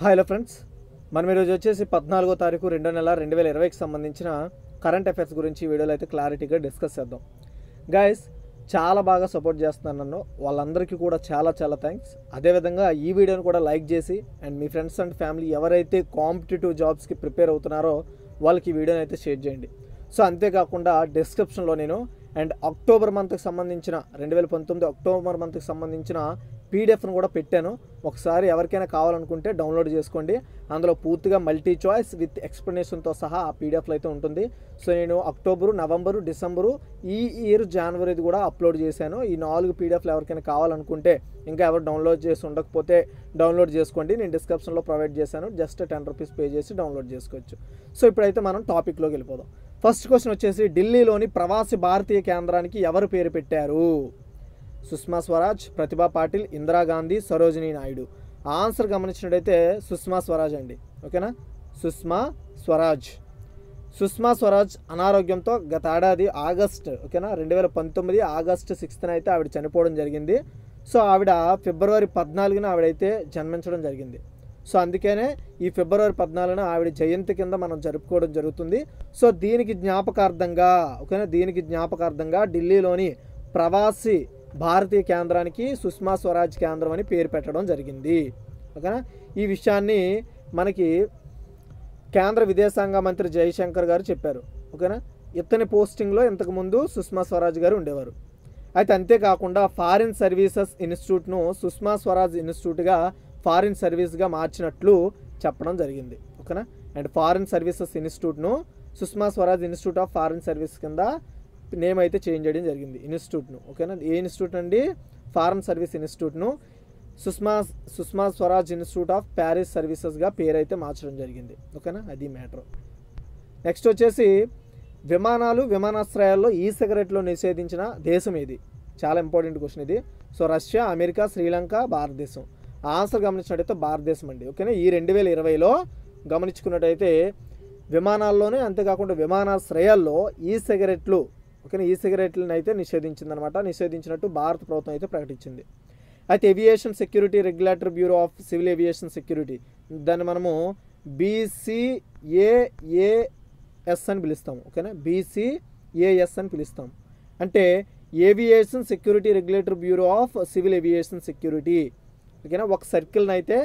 Hi hello friends మనం ఈరోజు వచ్చేసి పద్నాలుగో తారీఖు రెండో నెల రెండు వేల ఇరవైకి సంబంధించిన కరెంట్ అఫైర్స్ గురించి వీడియోలో అయితే క్లారిటీగా డిస్కస్ చేద్దాం. గైస్ చాలా బాగా సపోర్ట్ చేస్తున్నాను నన్ను. వాళ్ళందరికీ కూడా చాలా చాలా థ్యాంక్స్ అదేవిధంగా ఈ వీడియోని కూడా లైక్ చేసి అండ్ మీ ఫ్రెండ్స్ అండ్ ఫ్యామిలీ ఎవరైతే కాంపిటేటివ్ జాబ్స్కి ప్రిపేర్ అవుతున్నారో వాళ్ళకి ఈ వీడియోని అయితే షేర్ చేయండి. సో అంతేకాకుండా డిస్క్రిప్షన్లో నేను అండ్ అక్టోబర్ మంత్కి సంబంధించిన రెండు వేల పంతొమ్మిది అక్టోబర్ మంత్కి సంబంధించిన పీడిఎఫ్ను కూడా పెట్టాను. ఒకసారి ఎవరికైనా కావాలనుకుంటే డౌన్లోడ్ చేసుకోండి. అందులో పూర్తిగా మల్టీ చాయిస్ విత్ ఎక్స్ప్లెనేషన్తో సహా ఆ పీడిఎఫ్లో అయితే ఉంటుంది. సో నేను అక్టోబరు నవంబరు డిసెంబరు ఈ ఇయర్ జనవరిది కూడా అప్లోడ్ చేశాను. ఈ నాలుగు పీడిఎఫ్లు ఎవరికైనా కావాలనుకుంటే ఇంకా ఎవరు డౌన్లోడ్ చేసి ఉండకపోతే డౌన్లోడ్ చేసుకోండి. నేను డిస్క్రిప్షన్లో ప్రొవైడ్ చేశాను. జస్ట్ టెన్ రూపీస్ పే చేసి డౌన్లోడ్ చేసుకోవచ్చు. సో ఇప్పుడైతే మనం టాపిక్లోకి వెళ్ళిపోదాం. ఫస్ట్ క్వశ్చన్ వచ్చేసి ఢిల్లీలోని ప్రవాసి భారతీయ కేంద్రానికి ఎవరు పేరు పెట్టారు? సుష్మా స్వరాజ్ ప్రతిభా పాటిల్ ఇందిరాగాంధీ సరోజినీ నాయుడు. ఆన్సర్ గమనించినట్టయితే సుష్మా స్వరాజ్ అండి. ఓకేనా? సుష్మా స్వరాజ్. సుష్మా స్వరాజ్ అనారోగ్యంతో గత ఏడాది ఆగస్ట్ ఓకేనా? రెండు వేల పంతొమ్మిది ఆగస్ట్ సిక్స్త్న అయితే ఆవిడ చనిపోవడం జరిగింది. సో ఆవిడ ఫిబ్రవరి పద్నాలుగున ఆవిడైతే జన్మించడం జరిగింది. సో అందుకనే ఈ ఫిబ్రవరి పద్నాలుగున ఆవిడ జయంతి కింద మనం జరుపుకోవడం జరుగుతుంది. సో దీనికి జ్ఞాపకార్థంగా ఓకేనా? దీనికి జ్ఞాపకార్థంగా ఢిల్లీలోని ప్రవాసి భారతీయ కేంద్రానికి సుష్మా స్వరాజ్ కేంద్రం అని పేరు పెట్టడం జరిగింది. ఓకేనా? ఈ విషయాన్ని మనకి కేంద్ర విదేశాంగ మంత్రి జయశంకర్ గారు చెప్పారు. ఓకేనా? ఇతని పోస్టింగ్లో ఇంతకుముందు సుష్మా స్వరాజ్ గారు ఉండేవారు. అయితే అంతేకాకుండా ఫారిన్ సర్వీసెస్ ఇన్స్టిట్యూట్ను సుష్మా స్వరాజ్ ఇన్స్టిట్యూట్గా ఫారిన్ సర్వీస్గా మార్చినట్లు చెప్పడం జరిగింది. ఓకేనా? And foreign services ఇన్స్టిట్యూట్ను Sushma Swaraj institute of foreign service కింద నేమ్ అయితే చేంజ్ చేయడం జరిగింది ఇన్స్టిట్యూట్ను ఓకేనా? ఏ ఇన్స్టిట్యూట్ అండి? Foreign service ఇన్స్టిట్యూట్ను. Sushma Sushma Swaraj institute of Paris సర్వీసెస్గా పేరు అయితే మార్చడం జరిగింది ఓకేనా? అది మ్యాటర్. నెక్స్ట్ వచ్చేసి విమానాలు విమానాశ్రయాల్లో ఈ సిగరెట్లో నిషేధించిన దేశం ఏది చాలా ఇంపార్టెంట్ క్వశ్చన్ ఇది. సో రష్యా అమెరికా శ్రీలంక భారతదేశం. ఆన్సర్ గమనించినట్టయితే భారతదేశం అండి ఓకేనా? ఈ రెండు వేల ఇరవైలో గమనించుకున్నట్టయితే విమానాల్లోనే అంతేకాకుండా విమానాశ్రయాల్లో ఈ సిగరెట్లు ఓకేనా? ఈ సిగరెట్లను అయితే నిషేధించిందనమాట. నిషేధించినట్టు భారత ప్రభుత్వం అయితే ప్రకటించింది. అయితే aviation security regulator bureau of civil aviation security దాన్ని మనము బీసీఏఏఎస్ అని పిలుస్తాము. ఓకేనా? బీసీఏఎస్ అని పిలుస్తాం అంటే aviation security regulator bureau of civil aviation security ఓకేనా? ఒక సర్కిల్ని అయితే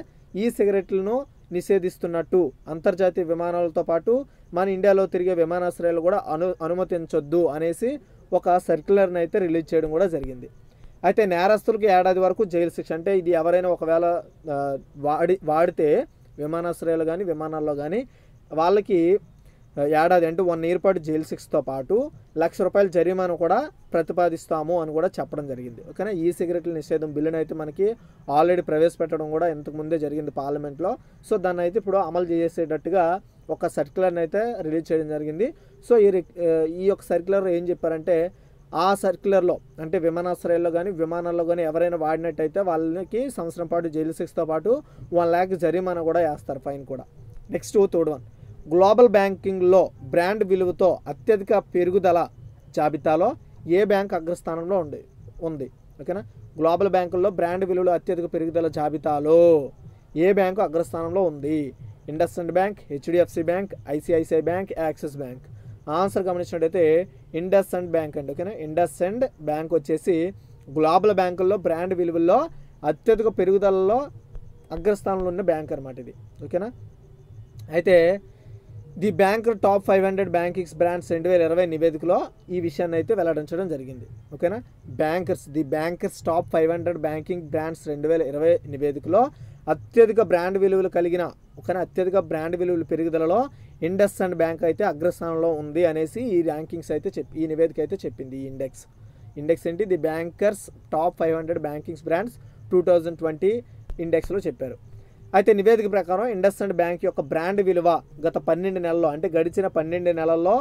ఈ సిగరెట్లను నిషేధిస్తున్నట్టు అంతర్జాతీయ విమానాలతో పాటు మన ఇండియాలో తిరిగే విమానాశ్రయాలు కూడా అను అనుమతించొద్దు అనేసి ఒక సర్క్యులర్ని అయితే రిలీజ్ చేయడం కూడా జరిగింది. అయితే నేరస్తులకు ఏడాది వరకు జైలు శిక్ష. అంటే ఇది ఎవరైనా ఒకవేళ వాడి వాడితే విమానాశ్రయాలు కానీ విమానాల్లో కానీ వాళ్ళకి ఏడాది అంటే వన్ ఇయర్ పాటు జైలు శిక్షతో పాటు లక్ష రూపాయల జరిమానా కూడా ప్రతిపాదిస్తాము అని కూడా చెప్పడం జరిగింది. ఓకేనా? ఈ సిగరెట్ల నిషేధం బిల్లును అయితే మనకి ఆల్రెడీ ప్రవేశపెట్టడం కూడా ఇంతకుముందే జరిగింది పార్లమెంట్లో. సో దాన్ని అయితే ఇప్పుడు అమలు చేసేటట్టుగా ఒక సర్క్యులర్ని అయితే రిలీజ్ చేయడం జరిగింది. సో ఈ ఈ యొక్క సర్క్యులర్ ఏం చెప్పారంటే ఆ సర్క్యులర్లో అంటే విమానాశ్రయాల్లో కానీ విమానాల్లో కానీ ఎవరైనా వాడినట్టయితే వాళ్ళకి సంవత్సరం పాటు జైలు శిక్షతో పాటు వన్ ల్యాక్ జరిమానా కూడా వేస్తారు ఫైన్ కూడా. Next third one. గ్లోబల్ బ్యాంకింగ్లో బ్రాండ్ విలువతో అత్యధిక పెరుగుదల జాబితాలో ఏ బ్యాంక్ అగ్రస్థానంలో ఉంది ఉంది? ఓకేనా? గ్లోబల్ బ్యాంకుల్లో బ్రాండ్ విలువలో అత్యధిక పెరుగుదల జాబితాలో ఏ బ్యాంకు అగ్రస్థానంలో ఉంది? IndusInd bank HDFC bank ICICI bank Axis bank. Answer గమనించినట్టయితే ఇండస్ అండ్ బ్యాంక్ అండి ఓకేనా? ఇండస్ అండ్ బ్యాంక్ వచ్చేసి గ్లోబల్ బ్యాంకుల్లో బ్రాండ్ విలువల్లో అత్యధిక పెరుగుదలలో అగ్రస్థానంలో ఉన్న బ్యాంక్ అనమాట ఇది ఓకేనా? అయితే the bank top five hundred bankings brands రెండు వేల ఇరవై నివేదికలో ఈ విషయాన్ని అయితే వెల్లడించడం జరిగింది. ఓకేనా? Bankers the bankers top five hundred banking brands రెండు వేల ఇరవై నివేదికలో అత్యధిక బ్రాండ్ విలువలు కలిగిన ఓకేనా? అత్యధిక బ్రాండ్ విలువలు పెరుగుదలలో ఇండస్ అండ్ బ్యాంక్ అయితే అగ్రస్థానంలో ఉంది అనేసి ఈ ర్యాంకింగ్స్ అయితే చెప్పి ఈ నివేదిక అయితే చెప్పింది ఈ ఇండెక్స్. ఇండెక్స్ ఏంటి? The bankers top five hundred bankings brands two thousand twenty ఇండెక్స్లో చెప్పారు. అయితే నివేదిక ప్రకారం ఇండస్ఇండ్ బ్యాంక్ యొక్క బ్రాండ్ విలువ గత పన్నెండు నెలల్లో అంటే గడిచిన పన్నెండు నెలల్లో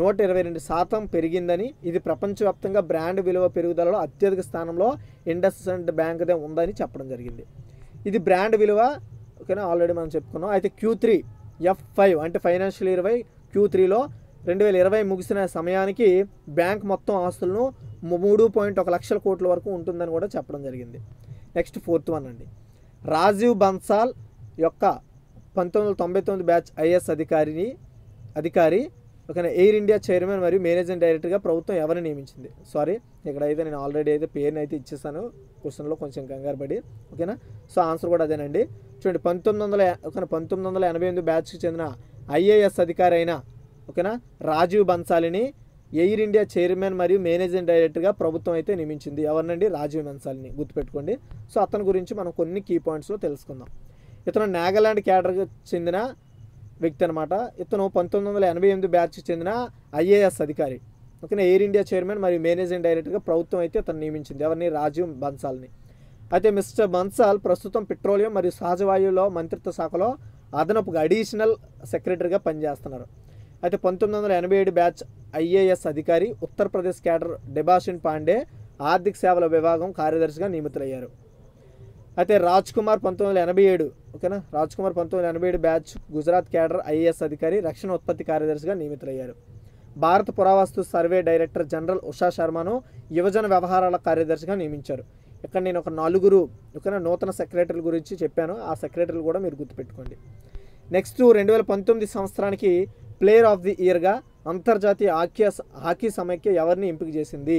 నూట ఇరవై రెండు శాతం పెరిగిందని ఇది ప్రపంచవ్యాప్తంగా బ్రాండ్ విలువ పెరుగుదలలో అత్యధిక స్థానంలో ఇండస్ఇండ్ బ్యాంక్దే ఉందని చెప్పడం జరిగింది. ఇది బ్రాండ్ విలువ ఓకేనా ఆల్రెడీ మనం చెప్పుకున్నాం. అయితే క్యూ త్రీ ఎఫ్ ఫైవ్ అంటే ఫైనాన్షియల్ ఇరవై క్యూ త్రీలో రెండు వేల ఇరవై ముగిసిన సమయానికి బ్యాంక్ మొత్తం ఆస్తులను మూడు పాయింట్ ఒక లక్షల కోట్ల వరకు ఉంటుందని కూడా చెప్పడం జరిగింది. నెక్స్ట్ ఫోర్త్ వన్ అండి. రాజీవ్ బన్సాల్ యొక్క పంతొమ్మిది వందల తొంభై తొమ్మిది బ్యాచ్ ఐఎస్ అధికారిని అధికారి ఒక ఎయిర్ ఇండియా చైర్మన్ మరియు మేనేజింగ్ డైరెక్టర్గా ప్రభుత్వం ఎవరిని నియమించింది? సారీ ఇక్కడ అయితే నేను ఆల్రెడీ అయితే పేరుని అయితే ఇచ్చేసాను. క్వశ్చన్లో కొంచెం కంగారు పడి. ఓకేనా సో ఆన్సర్ కూడా అదేనండి. చూడండి పంతొమ్మిది వందల ఒక పంతొమ్మిది వందల ఎనభై ఎనిమిది బ్యాచ్కి చెందిన ఐఏఎస్ అధికారి అయిన ఓకేనా రాజీవ్ బన్సాలిని ఎయిర్ ఇండియా చైర్మన్ మరియు మేనేజింగ్ డైరెక్టర్గా ప్రభుత్వం అయితే నియమించింది. ఎవరినండి? రాజీవ్ మెన్సాల్ని గుర్తుపెట్టుకోండి. సో అతని గురించి మనం కొన్ని కీ పాయింట్స్లో తెలుసుకుందాం. ఇతను నాగాలాండ్ క్యాడర్కి చెందిన వ్యక్తి అనమాట ఇతను పంతొమ్మిది వందల ఎనభై ఎనిమిది బ్యాచ్కి చెందిన ఐఏఎస్ అధికారి. ఓకేనా? ఎయిర్ ఇండియా చైర్మన్ మరియు మేనేజింగ్ డైరెక్టర్గా ప్రభుత్వం అయితే అతను నియమించింది. ఎవరిని? రాజీవ్ బన్సాల్ని. అయితే మిస్టర్ బన్సాల్ ప్రస్తుతం పెట్రోలియం మరియు సహజవాయువులో మంత్రిత్వ శాఖలో అదనపు అడిషనల్ సెక్రటరీగా పనిచేస్తున్నారు. అయితే పంతొమ్మిది వందల ఎనభై ఏడు బ్యాచ్ ఐఏఎస్ అధికారి ఉత్తరప్రదేశ్ క్యాడర్ డెబాషిన్ పాండే ఆర్థిక సేవల విభాగం కార్యదర్శిగా నియమితులయ్యారు. అయితే రాజ్ కుమార్ పంతొమ్మిది వందల ఎనభై ఏడు ఓకేనా? రాజ్ కుమార్ పంతొమ్మిది వందల ఎనభై ఏడు బ్యాచ్ గుజరాత్ క్యాడర్ ఐఏఎస్ అధికారి రక్షణ ఉత్పత్తి కార్యదర్శిగా నియమితులయ్యారు. భారత పురావస్తు సర్వే డైరెక్టర్ జనరల్ ఉషా శర్మను యువజన వ్యవహారాల కార్యదర్శిగా నియమించారు. ఇక్కడ నేను ఒక నలుగురు ఓకేనా నూతన సెక్రటరీల గురించి చెప్పాను. ఆ సెక్రటరీలు కూడా మీరు గుర్తుపెట్టుకోండి. నెక్స్ట్ రెండు వేల పంతొమ్మిది సంవత్సరానికి ప్లేయర్ ఆఫ్ ది ఇయర్గా అంతర్జాతీయ హాకీ హాకీ సమైక్య ఎవరిని ఎంపిక చేసింది?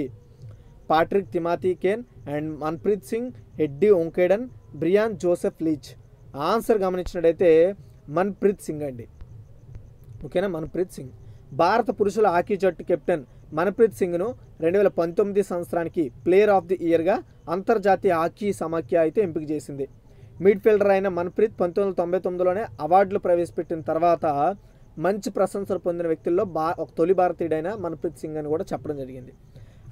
Patrick Timothy Kane and Manpreet Singh హెడ్డీ ఒంకేడన్ బ్రియాన్ జోసెఫ్ లీచ్. ఆన్సర్ గమనించినట్టయితే మన్ప్రీత్ సింగ్ అండి. ఓకేనా? మన్ప్రీత్ సింగ్. భారత పురుషుల హాకీ జట్టు కెప్టెన్ మన్ప్రీత్ సింగ్ను రెండు వేల పంతొమ్మిది సంవత్సరానికి ప్లేయర్ ఆఫ్ ది ఇయర్గా అంతర్జాతీయ హాకీ సమాఖ్య అయితే ఎంపిక చేసింది. మిడ్ఫీల్డర్ అయిన మన్ప్రీత్ పంతొమ్మిది వందల తొంభై తొమ్మిదిలోనే అవార్డులు ప్రవేశపెట్టిన తర్వాత మంచి ప్రశంసలు పొందిన వ్యక్తుల్లో బా ఒక తొలి భారతీయుడైన మన్ప్రీత్ సింగ్ అని కూడా చెప్పడం జరిగింది.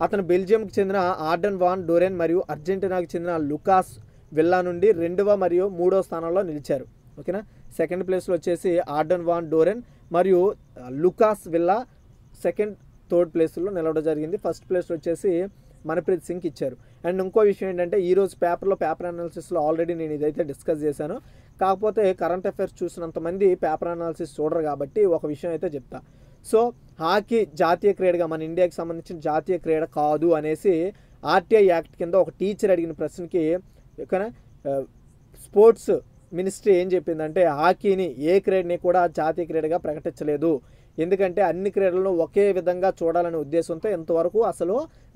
అతను బెల్జియంకి చెందిన ఆర్డన్ వాన్ డోరెన్ మరియు అర్జెంటీనాకి చెందిన లుకాస్ విల్లా నుండి రెండవ మరియు మూడవ స్థానంలో నిలిచారు. ఓకేనా? సెకండ్ ప్లేస్లో వచ్చేసి ఆర్డన్ వాన్ డోరెన్ మరియు లుకాస్ విల్లా సెకండ్ థర్డ్ ప్లేస్లో నిలవడం జరిగింది. ఫస్ట్ ప్లేస్లో వచ్చేసి మన్ప్రీత్ సింగ్కి ఇచ్చారు. అండ్ ఇంకో విషయం ఏంటంటే ఈరోజు పేపర్లో పేపర్ అనాలిసిస్లో ఆల్రెడీ నేను ఇదైతే డిస్కస్ చేశాను. కాకపోతే కరెంట్ అఫైర్స్ చూసినంత మంది పేపర్ అనాలిసిస్ చూడరు కాబట్టి ఒక విషయం అయితే చెప్తా. సో హాకీ జాతీయ క్రీడగా మన ఇండియాకి సంబంధించిన జాతీయ క్రీడ కాదు అనేసి ఆర్టీఐ యాక్ట్ కింద ఒక టీచర్ అడిగిన ప్రశ్నకి ఓకేనా? స్పోర్ట్స్ మినిస్ట్రీ ఏం చెప్పిందంటే హాకీని ఏ క్రీడని కూడా జాతీయ క్రీడగా ప్రకటించలేదు. ఎందుకంటే అన్ని క్రీడలను ఒకే విధంగా చూడాలనే ఉద్దేశంతో ఇంతవరకు అసలు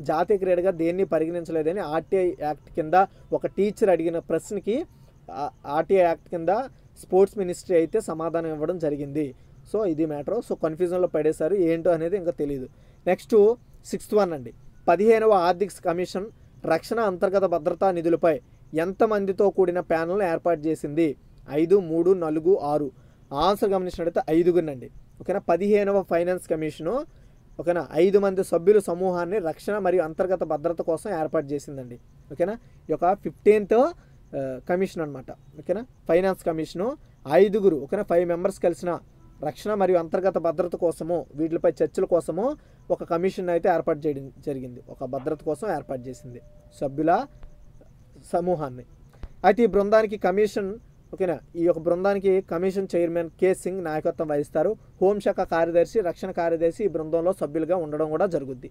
జాతీయ క్రీడగా దేన్ని పరిగణించలేదని ఆర్టీఐ యాక్ట్ కింద ఒక టీచర్ అడిగిన ప్రశ్నకి ఆర్టీఐ యాక్ట్ కింద స్పోర్ట్స్ మినిస్ట్రీ అయితే సమాధానం ఇవ్వడం జరిగింది. సో ఇది మ్యాటర్. సో కన్ఫ్యూజన్లో పడేశారు. ఏంటో అనేది ఇంకా తెలియదు నెక్స్ట్ సిక్స్త్ వన్ అండి. పదిహేనవ ఆర్థిక కమిషన్ రక్షణ అంతర్గత భద్రతా నిధులపై ఎంతమందితో కూడిన ప్యానల్ను ఏర్పాటు చేసింది? ఐదు మూడు నాలుగు ఆరు. ఆన్సర్ గమనించినట్టయితే ఐదుగురినండి ఓకేనా? పదిహేనవ ఫైనాన్స్ కమిషను ఓకేనా? ఐదు మంది సభ్యుల సమూహాన్ని రక్షణ మరియు అంతర్గత భద్రత కోసం ఏర్పాటు చేసిందండి. ఓకేనా? ఈ యొక్క ఫిఫ్టీన్త్ కమిషన్ అనమాట ఓకేనా? ఫైనాన్స్ కమిషను ఐదుగురు ఓకేనా? ఫైవ్ మెంబర్స్ కలిసిన రక్షణ మరియు అంతర్గత భద్రత కోసము వీటిపై చర్చల కోసము ఒక కమిషన్ అయితే ఏర్పాటు చేయడం జరిగింది. ఒక భద్రత కోసం ఏర్పాటు చేసింది సభ్యుల సమూహాన్ని. అయితే ఈ బృందానికి కమిషన్ ఓకేనా? ఈ యొక్క బృందానికి కమిషన్ చైర్మన్ కె సింగ్ నాయకత్వం వహిస్తారు. హోంశాఖ కార్యదర్శి రక్షణ కార్యదర్శి ఈ బృందంలో సభ్యులుగా ఉండడం కూడా జరుగుద్ది.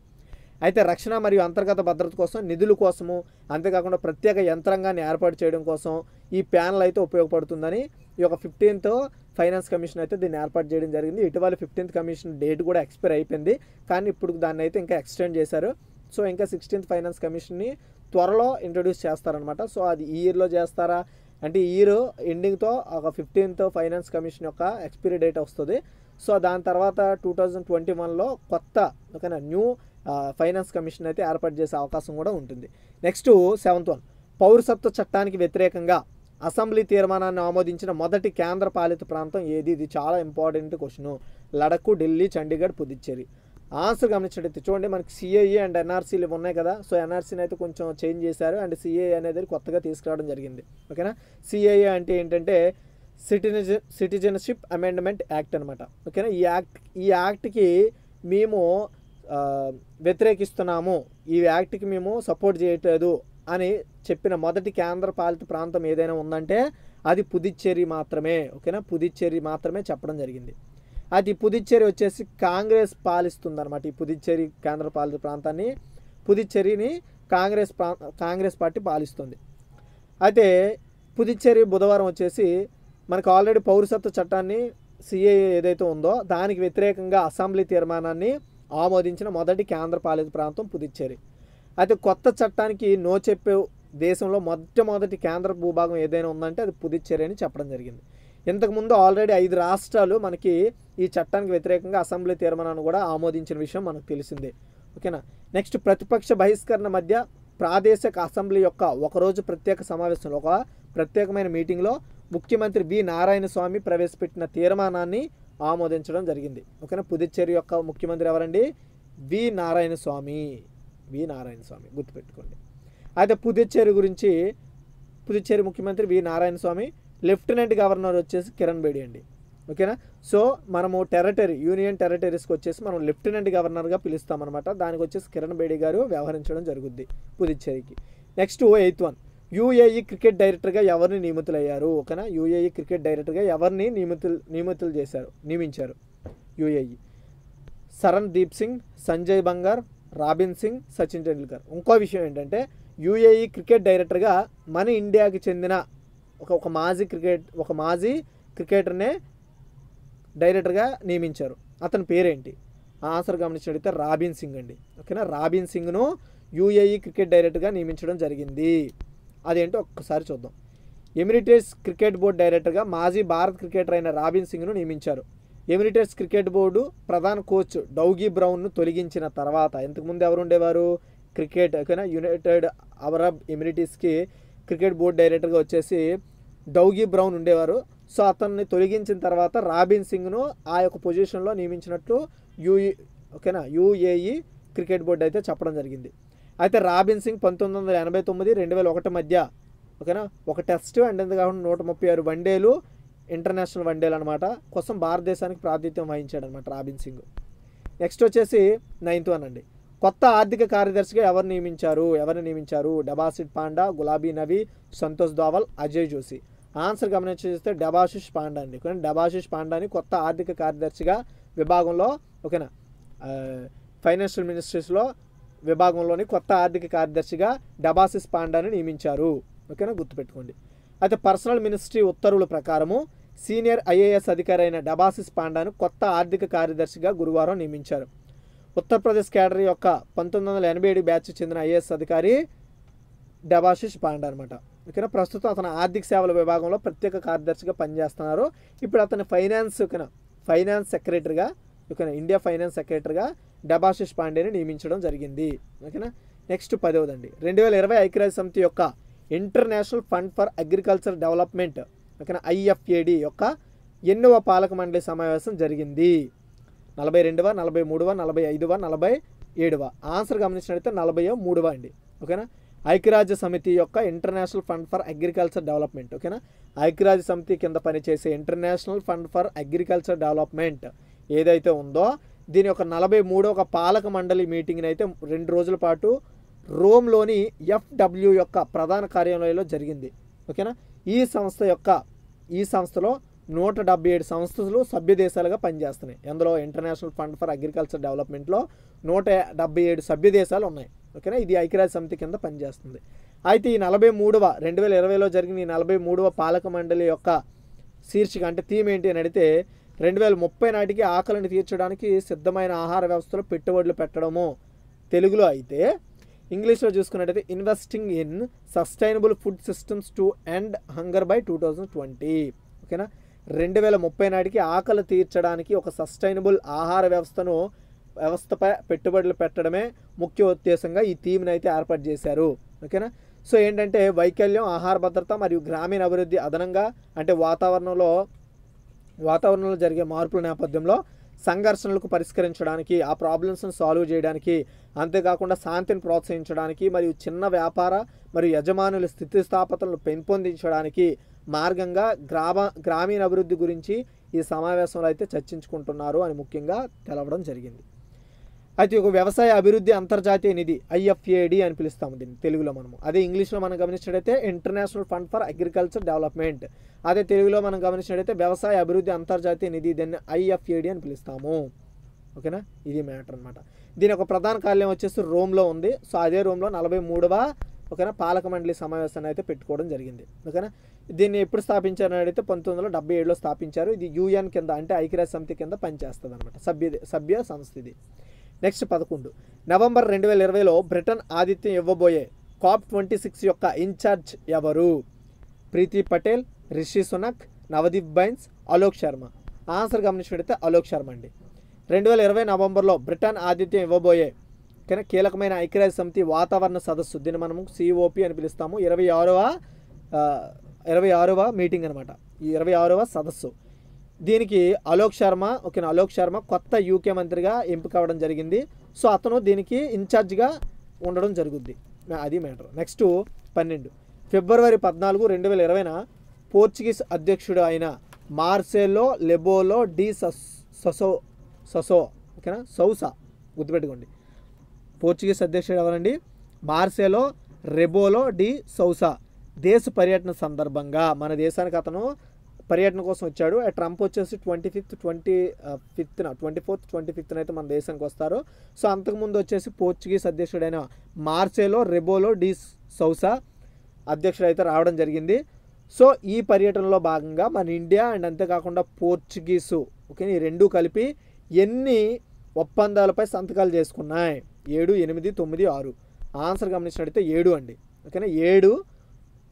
అయితే రక్షణ మరియు అంతర్గత భద్రత కోసం నిధుల కోసము అంతేకాకుండా ప్రత్యేక యంత్రాంగాన్ని ఏర్పాటు చేయడం కోసం ఈ ప్యానల్ అయితే ఉపయోగపడుతుందని ఈ యొక్క ఫిఫ్టీన్త్ ఫైనాన్స్ కమిషన్ అయితే దీన్ని ఏర్పాటు చేయడం జరిగింది. ఇటీవల ఫిఫ్టీన్త్ కమిషన్ డేట్ కూడా ఎక్స్పైర్ అయిపోయింది. కానీ ఇప్పుడు దాన్ని అయితే ఇంకా ఎక్స్టెండ్ చేశారు. సో ఇంకా సిక్స్టీన్త్ ఫైనాన్స్ కమిషన్ని త్వరలో ఇంట్రొడ్యూస్ చేస్తారనమాట సో అది ఈ ఇయర్లో చేస్తారా? అంటే ఈ ఇయర్ ఎండింగ్తో ఒక ఫిఫ్టీన్త్ ఫైనాన్స్ కమిషన్ యొక్క ఎక్స్పైరీ డేట్ వస్తుంది. సో దాని తర్వాత టూ థౌజండ్ ట్వంటీ వన్లో కొత్త ఓకేనా న్యూ ఫైనాన్స్ కమిషన్ అయితే ఏర్పాటు చేసే అవకాశం కూడా ఉంటుంది. నెక్స్ట్ సెవెంత్ వన్ పౌరసత్వ చట్టానికి వ్యతిరేకంగా అసెంబ్లీ తీర్మానాన్ని ఆమోదించిన మొదటి కేంద్ర పాలిత ప్రాంతం ఏది? ఇది చాలా important question Ladakh Delhi Chandigarh Puducherry. Answer గమనించినట్టయితే చూడండి మనకి సిఏఈ అండ్ ఎన్ఆర్సీలు ఉన్నాయి కదా. సో ఎన్ఆర్సీని అయితే కొంచెం చేంజ్ చేశారు అండ్ సిఏఏ అనేది కొత్తగా తీసుకురావడం జరిగింది. ఓకేనా సిఏఏ అంటే ఏంటంటే సిటిజన్ సిటిజన్షిప్ అమెండ్మెంట్ యాక్ట్ అనమాట ఓకేనా ఈ యాక్ట్ ఈ యాక్ట్కి మేము వ్యతిరేకిస్తున్నాము. ఈ యాక్ట్కి మేము సపోర్ట్ చేయట్లేదు అని చెప్పిన మొదటి కేంద్ర పాలిత ప్రాంతం ఏదైనా ఉందంటే అది పుదుచ్చేరి మాత్రమే ఓకేనా? పుదుచ్చేరి మాత్రమే చెప్పడం జరిగింది. అది పుదుచ్చేరి వచ్చేసి కాంగ్రెస్ పాలిస్తుంది అనమాట ఈ పుదుచ్చేరి కేంద్ర పాలిత ప్రాంతాన్ని. పుదుచ్చేరిని కాంగ్రెస్ ప్రా కాంగ్రెస్ పార్టీ పాలిస్తుంది. అయితే పుదుచ్చేరి బుధవారం వచ్చేసి మనకు ఆల్రెడీ పౌరసత్వ చట్టాన్ని సిఏఏ ఏదైతే ఉందో దానికి వ్యతిరేకంగా అసెంబ్లీ తీర్మానాన్ని ఆమోదించిన మొదటి కేంద్రపాలిత ప్రాంతం పుదుచ్చేరి. అయితే కొత్త చట్టానికి నో చెప్పే దేశంలో మొట్టమొదటి కేంద్ర భూభాగం ఏదైనా ఉందంటే అది పుదుచ్చేరి అని చెప్పడం జరిగింది. ఇంతకుముందు ఆల్రెడీ ఐదు రాష్ట్రాలు మనకి ఈ చట్టానికి వ్యతిరేకంగా అసెంబ్లీ తీర్మానాన్ని కూడా ఆమోదించిన విషయం మనకు తెలిసిందే. ఓకేనా? నెక్స్ట్ ప్రతిపక్ష బహిష్కరణ మధ్య ప్రాదేశిక అసెంబ్లీ యొక్క ఒకరోజు ప్రత్యేక సమావేశంలో ఒక ప్రత్యేకమైన మీటింగ్లో ముఖ్యమంత్రి బి నారాయణ స్వామి ప్రవేశపెట్టిన తీర్మానాన్ని ఆమోదించడం జరిగింది. ఓకేనా? పుదుచ్చేరి యొక్క ముఖ్యమంత్రి ఎవరండి? వి. నారాయణ స్వామి. వి. నారాయణ స్వామి. గుర్తుపెట్టుకోండి. అయితే పుదుచ్చేరి గురించి పుదుచ్చేరి ముఖ్యమంత్రి V. Narayana Swamy lieutenant governor వచ్చేసి కిరణ్ బేడి అండి. ఓకేనా? సో మనము టెరటరీ యూనియన్ టెరటరీస్కి వచ్చేసి మనం లెఫ్టినెంట్ గవర్నర్గా పిలుస్తామన్నమాట. దానికి వచ్చేసి కిరణ్ బేడి గారు వ్యవహరించడం జరుగుద్ది పుదుచ్చేరికి. Next eighth one. UAE cricket డైరెక్టర్గా ఎవరిని నియమితులయ్యారు? ఓకేనా? యూఏఈ క్రికెట్ డైరెక్టర్గా ఎవరిని నియమితులు నియమితులు చేశారు? నియమించారు యూఏఈ. సరణ్ దీప్ సింగ్ సంజయ్ బంగార్ రాబిన్ సింగ్ సచిన్ టెండూల్కర్. ఇంకో విషయం ఏంటంటే యూఏఈ క్రికెట్ డైరెక్టర్గా మన ఇండియాకి చెందిన ఒక ఒక మాజీ క్రికెట్ ఒక మాజీ క్రికెటర్నే డైరెక్టర్గా నియమించారు. అతని పేరేంటి? ఆన్సర్ గమనించినట్లయితే రాబిన్ సింగ్ అండి. ఓకేనా? రాబిన్ సింగ్ను యూఏఈ క్రికెట్ డైరెక్టర్గా నియమించడం జరిగింది. అదేంటో ఒక్కసారి చూద్దాం. ఎమిరిటేట్స్ క్రికెట్ బోర్డు డైరెక్టర్గా మాజీ భారత్ క్రికెటర్ అయిన రాబిన్ సింగ్ను నియమించారు. ఎమిరిటేట్స్ క్రికెట్ బోర్డు ప్రధాన కోచ్ డౌగీ బ్రౌన్ను తొలగించిన తర్వాత ఇంతకుముందు ఎవరు ఉండేవారు? క్రికెట్ ఓకేనా? యునైటెడ్ అరబ్ ఎమిరిటీస్కి క్రికెట్ బోర్డు డైరెక్టర్గా వచ్చేసి డౌగీ బ్రౌన్ ఉండేవారు. సో అతన్ని తొలగించిన తర్వాత రాబిన్ సింగ్ను ఆ యొక్క పొజిషన్లో నియమించినట్లు యూఈ ఓకేనా? యూఏఈ క్రికెట్ బోర్డు అయితే చెప్పడం జరిగింది. అయితే రాబిన్ సింగ్ పంతొమ్మిది వందల ఎనభై తొమ్మిది రెండు వేల ఒకటి మధ్య ఓకేనా? ఒక టెస్ట్ అండ్ కాకుండా నూట ముప్పై ఆరు వన్డేలు ఇంటర్నేషనల్ వన్డేలు అనమాట కోసం భారతదేశానికి ప్రాతినిధ్యం వహించాడు అనమాట రాబిన్ సింగ్. నెక్స్ట్ వచ్చేసి నైన్త్ వన్ అండి. కొత్త ఆర్థిక కార్యదర్శిగా ఎవరు నియమించారు? ఎవరు నియమించారు? డెబాసిట్ పాండా గులాబీ నవి సంతోష్ దావల్ అజయ్ జోషి. ఆన్సర్ గమనించేస్తే చూస్తే డెబాషిష్ పాండా అండి. ఓకేనా? డెబాషిష్ పాండాని కొత్త ఆర్థిక కార్యదర్శిగా విభాగంలో ఓకేనా? ఫైనాన్షియల్ మినిస్ట్రీస్లో విభాగంలోని కొత్త ఆర్థిక కార్యదర్శిగా డబాసిస్ పాండాని నియమించారు. ఓకేనా? గుర్తుపెట్టుకోండి. అయితే పర్సనల్ మినిస్ట్రీ ఉత్తర్వుల ప్రకారము సీనియర్ ఐఏఎస్ అధికారి అయిన డబాసిస్ పాండాను కొత్త ఆర్థిక కార్యదర్శిగా గురువారం నియమించారు. ఉత్తరప్రదేశ్ కేడర్ యొక్క పంతొమ్మిది వందల ఎనభై ఏడు బ్యాచ్ చెందిన ఐఏఎస్ అధికారి డెబాషిష్ పాండా అనమాట ఓకేనా? ప్రస్తుతం అతను ఆర్థిక సేవల విభాగంలో ప్రత్యేక కార్యదర్శిగా పనిచేస్తున్నారు. ఇప్పుడు అతని ఫైనాన్స్ ఓకేనా? ఫైనాన్స్ సెక్రటరీగా ఓకేనా ఇండియా ఫైనాన్స్ సెక్రటరీగా డెబాషిష్ పాండేని నియమించడం జరిగింది. ఓకేనా? నెక్స్ట్ పదవదండి. రెండు వేల ఇరవై ఐక్యరాజ్య సమితి యొక్క international fund for agriculture development ఓకేనా ఐఎఫ్ఏడి యొక్క ఎన్నవ పాలక మండలి సమావేశం జరిగింది. నలభై రెండవ నలభై మూడవ నలభై ఐదవ నలభై ఏడవ. ఆన్సర్ గమనించినట్లయితే నలభై మూడవ అండి. ఓకేనా? ఐక్యరాజ్య సమితి యొక్క international fund for agriculture development ఓకేనా? ఐక్యరాజ్య సమితి కింద పనిచేసే international fund for agriculture development ఏదైతే ఉందో దీని యొక్క నలభై మూడవ పాలక మండలి మీటింగ్ని అయితే రెండు రోజుల పాటు రోమ్లోని ఎఫ్డబ్ల్యూ యొక్క ప్రధాన కార్యాలయంలో జరిగింది. ఓకేనా? ఈ సంస్థ యొక్క ఈ సంస్థలో నూట డెబ్బై ఏడు సంస్థలు సభ్య దేశాలుగా పనిచేస్తున్నాయి. అందులో ఇంటర్నేషనల్ ఫండ్ ఫర్ అగ్రికల్చర్ డెవలప్మెంట్లో నూట డెబ్బై ఏడు సభ్య దేశాలు ఉన్నాయి. ఓకేనా? ఇది ఐక్యరాజ్య సమితి కింద పనిచేస్తుంది. అయితే ఈ నలభై మూడవ రెండు వేల ఇరవైలో జరిగిన ఈ నలభై మూడవ పాలక మండలి యొక్క శీర్షిక అంటే థీమ్ ఏంటి అని అడిగితే రెండు వేల ముప్పై నాటికి ఆకలిని తీర్చడానికి సిద్ధమైన ఆహార వ్యవస్థలో పెట్టుబడులు పెట్టడము. తెలుగులో అయితే ఇంగ్లీష్లో చూసుకున్నట్టయితే investing in sustainable food systems to end hunger by two thousand twenty ఓకేనా? రెండు వేల ముప్పై నాటికి ఆకలి తీర్చడానికి ఒక సస్టైనబుల్ ఆహార వ్యవస్థను వ్యవస్థపై పెట్టుబడులు పెట్టడమే ముఖ్య ఉద్దేశంగా ఈ థీమ్ని అయితే ఏర్పాటు చేశారు. ఓకేనా? సో ఏంటంటే వైకల్యం ఆహార భద్రత మరియు గ్రామీణ అభివృద్ధి అదనంగా అంటే వాతావరణంలో వాతావరణంలో జరిగే మార్పుల నేపథ్యంలో సంఘర్షణలకు పరిష్కరించడానికి ఆ ప్రాబ్లమ్స్ను సాల్వ్ చేయడానికి అంతేకాకుండా శాంతిని ప్రోత్సహించడానికి మరియు చిన్న వ్యాపార మరియు యజమానుల స్థితిస్థాపతలను పెంపొందించడానికి మార్గంగా గ్రామ గ్రామీణ అభివృద్ధి గురించి ఈ సమావేశంలో అయితే చర్చించుకుంటున్నారు అని ముఖ్యంగా తెలవడం జరిగింది. అయితే ఒక వ్యవసాయ అభివృద్ధి అంతర్జాతీయ నిధి ఐఎఫ్ఏడి అని పిలుస్తాము దీన్ని తెలుగులో మనము. అదే ఇంగ్లీష్లో మనం గమనించినట్టయితే international fund for agriculture development. అదే తెలుగులో మనం గమనించినట్టయితే వ్యవసాయ అభివృద్ధి అంతర్జాతీయ నిధి దీన్ని ఐఎఫ్ఏడి అని పిలుస్తాము. ఓకేనా? ఇది మ్యాటర్ అనమాట దీని ఒక ప్రధాన కార్యాలయం వచ్చేసి రోమ్లో ఉంది. సో అదే రోమ్లో నలభై మూడవ ఓకేనా పాలక మండలి సమావేశాన్ని అయితే పెట్టుకోవడం జరిగింది. ఓకేనా? దీన్ని ఎప్పుడు స్థాపించారని అడిగితే పంతొమ్మిది వందల డెబ్బై ఏడులో స్థాపించారు. ఇది యూఎన్ కింద అంటే ఐక్యరాజ్య సమితి కింద పనిచేస్తుంది అనమాట సభ్య సభ్య సంస్థ ఇది. నెక్స్ట్ పదకొండు. నవంబర్ రెండు వేల ఇరవైలో బ్రిటన్ ఆతిథ్యం ఇవ్వబోయే కాప్ ట్వంటీ సిక్స్ యొక్క ఇన్ఛార్జ్ ఎవరు? ప్రీతి పటేల్ రిషి సునక్ నవదీప్ బైన్స్ అలోక్ శర్మ. ఆన్సర్ గమనించినట్టయితే అలోక్ శర్మ అండి. రెండు వేల ఇరవై నవంబర్లో బ్రిటన్ ఆతిథ్యం ఇవ్వబోయే కానీ కీలకమైన ఐక్యరాజ్య సమితి వాతావరణ సదస్సు దీన్ని మనము సిఓపి అని పిలుస్తాము. ఇరవై ఆరవ ఇరవై ఆరవ మీటింగ్ అనమాట ఈ ఇరవై ఆరవ సదస్సు. దీనికి అలోక్ శర్మ ఓకేనా అలోక్ శర్మ కొత్త యూకే మంత్రిగా ఎంపిక అవ్వడం జరిగింది. సో అతను దీనికి ఇన్ఛార్జ్గా ఉండడం జరుగుద్ది. అది మ్యాటర్. నెక్స్ట్ పన్నెండు. ఫిబ్రవరి పద్నాలుగు రెండు వేల ఇరవైన పోర్చుగీస్ అధ్యక్షుడు అయిన మార్సెలో లెబోలో డి సస్ ససో ససో ఓకేనా? సౌసా గుర్తుపెట్టుకోండి. పోర్చుగీస్ అధ్యక్షుడు ఎవరండి? Marcelo Rebelo de Sousa. దేశ పర్యటన సందర్భంగా మన దేశానికి అతను పర్యటన కోసం వచ్చాడు. ఆ ట్రంప్ వచ్చేసి ట్వంటీ ఫిఫ్త్ ట్వంటీ ఫిఫ్త్న ట్వంటీ ఫోర్త్ ట్వంటీ ఫిఫ్త్న అయితే మన దేశానికి వస్తారు. సో అంతకుముందు వచ్చేసి పోర్చుగీస్ అధ్యక్షుడైన మార్సేలో రెబోలో డి సౌసా అధ్యక్షుడు అయితే రావడం జరిగింది. సో ఈ పర్యటనలో భాగంగా మన ఇండియా అండ్ అంతేకాకుండా పోర్చుగీసు ఓకే ఈ రెండు కలిపి ఎన్ని ఒప్పందాలపై సంతకాలు చేసుకున్నాయి? ఏడు ఎనిమిది తొమ్మిది ఆరు. ఆన్సర్ గమనించినట్టయితే ఏడు అండి. ఓకేనా? ఏడు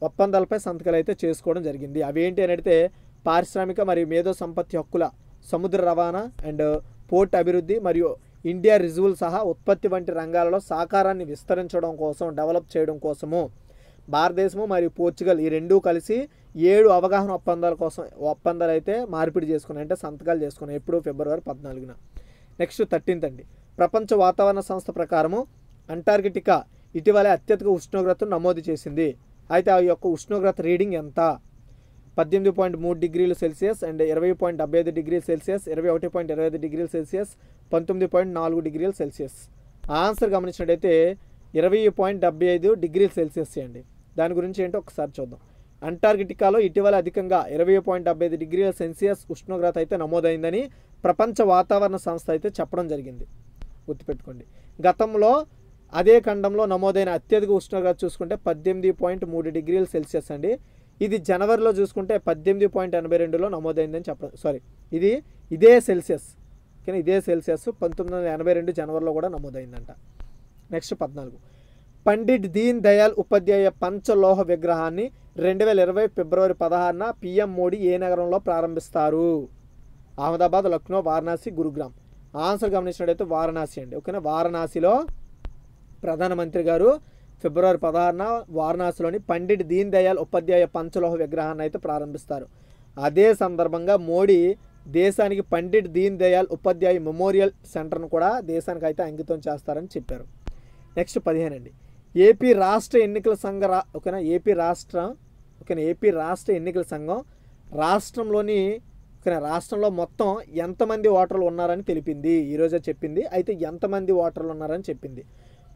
ఒప్పందాలపై సంతకాలు అయితే చేసుకోవడం జరిగింది. అవి ఏంటి అని అడిగితే పారిశ్రామిక మరియు మేధో సంపత్తి హక్కుల సముద్ర రవాణా అండ్ పోర్ట్ అభివృద్ధి మరియు ఇండియా రిజువల్ సహా ఉత్పత్తి వంటి రంగాలలో సహకారాన్ని విస్తరించడం కోసం డెవలప్ చేయడం కోసము భారతదేశము మరియు పోర్చుగల్ ఈ రెండూ కలిసి ఏడు అవగాహన ఒప్పందాల కోసం ఒప్పందాలు అయితే మార్పిడి చేసుకున్నాయి. అంటే సంతకాలు చేసుకున్నాయి. ఎప్పుడు ఫిబ్రవరి పద్నాలుగున. నెక్స్ట్ థర్టీన్త్ అండి. ప్రపంచ వాతావరణ సంస్థ ప్రకారము అంటార్కిటికా ఇటీవల అత్యధిక ఉష్ణోగ్రతను నమోదు చేసింది. అయితే ఆ యొక్క ఉష్ణోగ్రత రీడింగ్ ఎంత? పద్దెనిమిది పాయింట్ మూడు డిగ్రీలు సెల్సియస్ అండ్ ఇరవై పాయింట్ డెబ్బై ఐదు డిగ్రీలు సెల్సియస్ ఇరవై ఒకటి పాయింట్ ఇరవై ఐదు డిగ్రీలు సెల్సియస్ పంతొమ్మిది పాయింట్ నాలుగు డిగ్రీలు సెల్సియస్. ఆన్సర్ గమనించినట్టయితే ఇరవై పాయింట్ డెబ్బై ఐదు డిగ్రీలు సెల్సియస్ అండి దాని గురించి ఏంటో ఒకసారి చూద్దాం. అంటార్కిటికాలో ఇటీవల అధికంగా ఇరవై పాయింట్ డెబ్బై ఐదు డిగ్రీల సెల్సియస్ ఉష్ణోగ్రత అయితే నమోదైందని ప్రపంచ వాతావరణ సంస్థ అయితే చెప్పడం జరిగింది. గుర్తుపెట్టుకోండి. గతంలో అదే ఖండంలో నమోదైన అత్యధిక ఉష్ణోగ్రత చూసుకుంటే పద్దెనిమిది పాయింట్ మూడు డిగ్రీల సెల్సియస్ అండి. ఇది జనవరిలో చూసుకుంటే పద్దెనిమిది పాయింట్ ఎనభై రెండులో నమోదైందని చెప్పడం సారీ ఇది ఇదే సెల్సియస్ కానీ ఇదే సెల్సియస్ పంతొమ్మిది వందల ఎనభై రెండు జనవరిలో కూడా నమోదైందంట. నెక్స్ట్ పద్నాలుగు. పండిట్ దీన్ దయాల్ ఉపాధ్యాయ పంచలోహ విగ్రహాన్ని రెండు వేల ఇరవై ఫిబ్రవరి పదహారున పిఎం మోడీ ఏ నగరంలో ప్రారంభిస్తారు? అహ్మదాబాద్ లక్నో వారణాసి గురుగ్రామ్. ఆన్సర్ గమనించినట్టయితే వారణాసి అండి. ఓకేనా? వారణాసిలో ప్రధానమంత్రి గారు ఫిబ్రవరి పదహారున వారణాసిలోని పండిట్ దీన్ దయాల్ ఉపాధ్యాయ పంచలోహ విగ్రహాన్ని అయితే ప్రారంభిస్తారు. అదే సందర్భంగా మోడీ దేశానికి పండిట్ దీన్ దయాల్ ఉపాధ్యాయ మెమోరియల్ సెంటర్ను కూడా దేశానికి అయితే అంకితం చేస్తారని చెప్పారు. నెక్స్ట్ పదిహేను అండి. ఏపీ రాష్ట్ర ఎన్నికల సంఘ రా ఓకేనా? ఏపీ రాష్ట్ర ఓకేనా? ఏపీ రాష్ట్ర ఎన్నికల సంఘం రాష్ట్రంలోని ఓకేనా? రాష్ట్రంలో మొత్తం ఎంతమంది ఓటర్లు ఉన్నారని తెలిపింది. ఈరోజే చెప్పింది. అయితే ఎంతమంది ఓటర్లు ఉన్నారని చెప్పింది.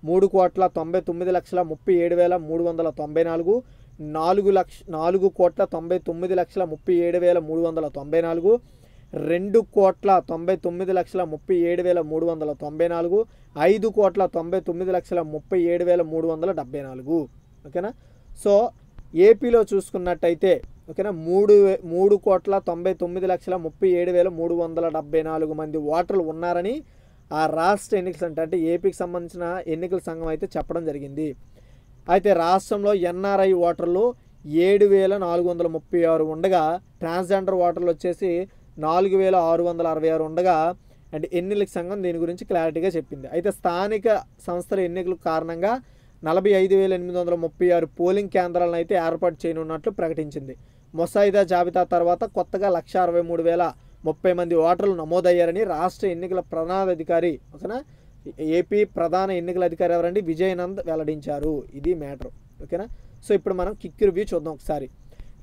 మూడు కోట్ల తొంభై తొమ్మిది లక్షల ముప్పై ఏడు వేల మూడు వందల తొంభై నాలుగు నాలుగు లక్ష నాలుగు కోట్ల తొంభై తొమ్మిది లక్షల ముప్పై ఏడు వేల మూడు వందల తొంభై నాలుగు రెండు కోట్ల తొంభై తొమ్మిది లక్షల ముప్పై ఏడు వేల మూడు వందల తొంభై నాలుగు ఐదు కోట్ల తొంభై తొమ్మిది లక్షల ముప్పై ఏడు వేల మూడు వందల డెబ్బై నాలుగు. ఓకేనా? సో ఏపీలో చూసుకున్నట్టయితే ఓకేనా మూడు మూడు కోట్ల తొంభై తొమ్మిది లక్షల ముప్పై ఏడు వేల మూడు వందల డెబ్బై నాలుగు మంది ఓటర్లు ఉన్నారని ఆ రాష్ట్ర ఎన్నికల సంఘం అంటే ఏపీకి సంబంధించిన ఎన్నికల సంఘం అయితే చెప్పడం జరిగింది. అయితే రాష్ట్రంలో ఎన్ఆర్ఐ ఓటర్లు ఏడు వేల నాలుగు వందల ముప్పై ఆరు ఉండగా ట్రాన్స్జెండర్ ఓటర్లు వచ్చేసి నాలుగు వేల ఆరు వందల అరవై ఆరు ఉండగా అండ్ ఎన్నికల సంఘం దీని గురించి క్లారిటీగా చెప్పింది. అయితే స్థానిక సంస్థల ఎన్నికల కారణంగా నలభై ఐదు వేల ఎనిమిది వందల ముప్పై ఆరు పోలింగ్ కేంద్రాలను అయితే ఏర్పాటు చేయనున్నట్లు ప్రకటించింది. ముసాయిదా జాబితా తర్వాత కొత్తగా లక్ష అరవై మూడు వేల ముప్పై మంది ఓటర్లు నమోదయ్యారని రాష్ట్ర ఎన్నికల ప్రధానాధికారి ఓకేనా? ఏపీ ప్రధాన ఎన్నికల అధికారి ఎవరండి? విజయనంద్ వెల్లడించారు. ఇది మ్యాటర్ ఓకేనా? సో ఇప్పుడు మనం కిక్ రివ్యూ చూద్దాం ఒకసారి.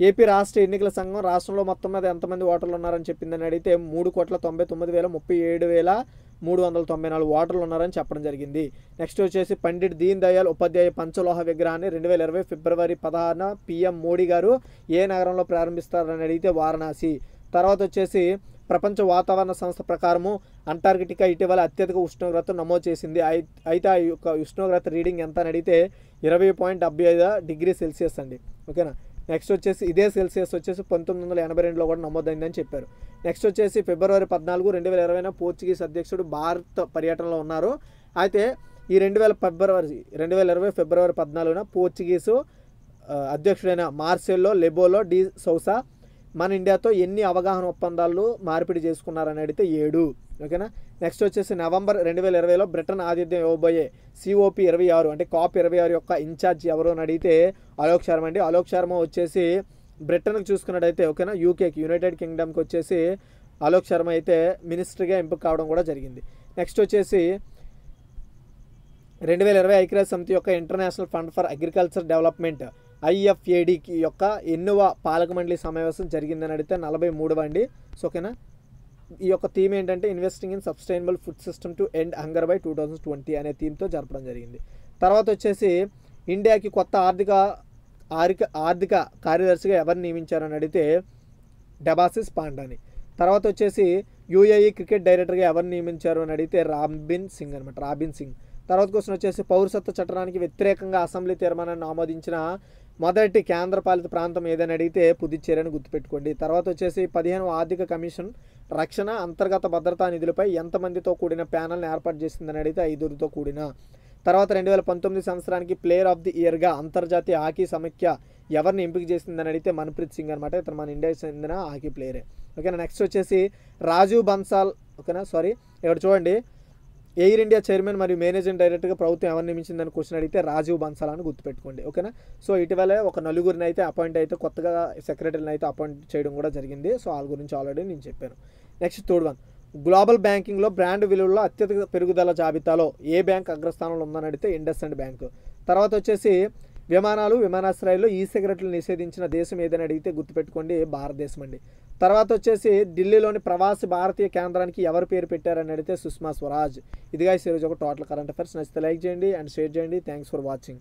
ఏపీ రాష్ట్ర ఎన్నికల సంఘం రాష్ట్రంలో మొత్తం మీద ఎంతమంది ఓటర్లు ఉన్నారని చెప్పిందని అడిగితే మూడు కోట్ల తొంభై తొమ్మిది వేల ముప్పై ఏడు వేల మూడు వందల తొంభై నాలుగు ఓటర్లు ఉన్నారని చెప్పడం జరిగింది. నెక్స్ట్ వచ్చేసి పండిట్ దీన్ దయాల్ ఉపాధ్యాయ పంచలోహ విగ్రహాన్ని రెండు వేల ఇరవై ఫిబ్రవరి పదహారున పిఎం మోడీ గారు ఏ నగరంలో ప్రారంభిస్తారని అడిగితే వారణాసి. తర్వాత వచ్చేసి ప్రపంచ వాతావరణ సంస్థ ప్రకారము అంటార్కిటికా ఇటీవల అత్యధిక ఉష్ణోగ్రత నమోదు చేసింది. అయితే ఆ యొక్క ఉష్ణోగ్రత రీడింగ్ ఎంత అని అడిగితే ఇరవై పాయింట్ డెబ్బై ఐదు డిగ్రీ సెల్సియస్ అండి. ఓకేనా? నెక్స్ట్ వచ్చేసి ఇదే సెల్సియస్ వచ్చేసి పంతొమ్మిది వందల ఎనభై రెండులో కూడా నమోదైందని చెప్పారు. నెక్స్ట్ వచ్చేసి ఫిబ్రవరి పద్నాలుగు రెండు వేల ఇరవైన పోర్చుగీస్ అధ్యక్షుడు భారత పర్యటనలో ఉన్నారు. అయితే ఈ రెండు వేల ఫిబ్రవరి రెండు వేల ఇరవై ఫిబ్రవరి పద్నాలుగున పోర్చుగీసు అధ్యక్షుడైన మార్సెల్లో లెబోలో డి సౌసా మన ఇండియాతో ఎన్ని అవగాహన ఒప్పందాలు మార్పిడి చేసుకున్నారని అడిగితే ఏడు. ఓకేనా? నెక్స్ట్ వచ్చేసి నవంబర్ రెండు వేల ఇరవైలో బ్రిటన్ ఆతిథ్యం ఇవ్వబోయే సిఓపి ఇరవై ఆరు అంటే కాప్ ఇరవై ఆరు యొక్క ఇన్ఛార్జ్ ఎవరు అని అడిగితే అలోక్ శర్మ అండి. అలోక్ శర్మ వచ్చేసి బ్రిటన్కి చూసుకున్నట్టయితే ఓకేనా? యూకేకి యునైటెడ్ కింగ్డమ్కి వచ్చేసి అలోక్ శర్మ అయితే మినిస్టర్గా ఎంపిక కావడం కూడా జరిగింది. నెక్స్ట్ వచ్చేసి రెండు వేల ఇరవై ఐక్యరాజ్య సమితి యొక్క international fund for agriculture development ఐఎఫ్ఏడికి యొక్క ఎన్నవ పాలక మండలి సమావేశం జరిగిందని అడిగితే నలభై మూడవ అండి. సో ఓకేనా? ఈ యొక్క థీమ్ ఏంటంటే investing in sustainable food system to end hunger by two thousand twenty అనే థీమ్తో జరపడం జరిగింది. తర్వాత వచ్చేసి ఇండియాకి కొత్త ఆర్థిక ఆర్థిక ఆర్థిక కార్యదర్శిగా ఎవరిని నియమించారని అడిగితే డెబాసిస్ పాండాని. తర్వాత వచ్చేసి యూఏఈ క్రికెట్ డైరెక్టర్గా ఎవరిని నియమించారు అని అడిగితే రాబిన్ సింగ్ అనమాట రాబిన్ సింగ్. తర్వాత క్వశ్చన్ వచ్చేసి పౌరసత్వ చట్టానికి వ్యతిరేకంగా అసెంబ్లీ తీర్మానాన్ని ఆమోదించిన మొదటి కేంద్రపాలిత ప్రాంతం ఏదని అడిగితే పుదుచ్చేరి అని గుర్తుపెట్టుకోండి. తర్వాత వచ్చేసి పదిహేను ఆర్థిక కమిషన్ రక్షణ అంతర్గత భద్రతా నిధులపై ఎంతమందితో కూడిన ప్యానల్ని ఏర్పాటు చేసిందని అడిగితే ఐదుగురితో కూడిన. తర్వాత రెండు వేల పంతొమ్మిది సంవత్సరానికి ప్లేయర్ ఆఫ్ ది ఇయర్గా అంతర్జాతీయ హాకీ సమైక్య ఎవరిని ఎంపిక చేసిందని అడిగితే మన్ప్రీత్ సింగ్ అనమాట ఇతను మన ఇండియాకి చెందిన హాకీ ప్లేయరే. ఓకేనా? నెక్స్ట్ వచ్చేసి రాజీవ్ బన్సాల్. ఓకేనా? సారీ ఇక్కడ చూడండి. ఎయిర్ ఇండియా చైర్మన్ మరియు మేనేజింగ్ డైరెక్టర్గా ప్రభుత్వం ఎవరిని నియమించిందని క్వశ్చన్ అడిగితే రాజీవ్ బన్సాల్ అని గుర్తుపెట్టుకోండి ఓకేనా? సో ఇటీవలే ఒక నలుగురిని అయితే అపాయింట్ అయితే కొత్తగా సెక్రటరీని అయితే అపాయింట్ చేయడం కూడా జరిగింది. సో వాళ్ళ గురించి ఆల్రెడీ నేను చెప్పాను. నెక్స్ట్ థర్డ్ వన్ గ్లోబల్ బ్యాంకింగ్లో బ్రాండ్ విలువలో అత్యధిక పెరుగుదల జాబితాలో ఏ బ్యాంక్ అగ్రస్థానంలో ఉందని అడిగితే ఇండస్ అండ్ బ్యాంక్. తర్వాత వచ్చేసి విమానాలు విమానాశ్రయాల్లో ఈ సిగరెట్లు నిషేధించిన దేశం ఏదని అడిగితే గుర్తుపెట్టుకోండి భారతదేశం అండి తర్వాత వచ్చేసి ఢిల్లీలోని ప్రవాసి భారతీయ కేంద్రానికి ఎవరు పేరు పెట్టారని అడిగితే సుష్మా స్వరాజ్. ఇదిగా ఈరోజు ఒక టోటల్ కరెంట్ అఫైర్స్. నచ్చితే లైక్ చేయండి అండ్ షేర్ చేయండి. Thanks for watching.